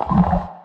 you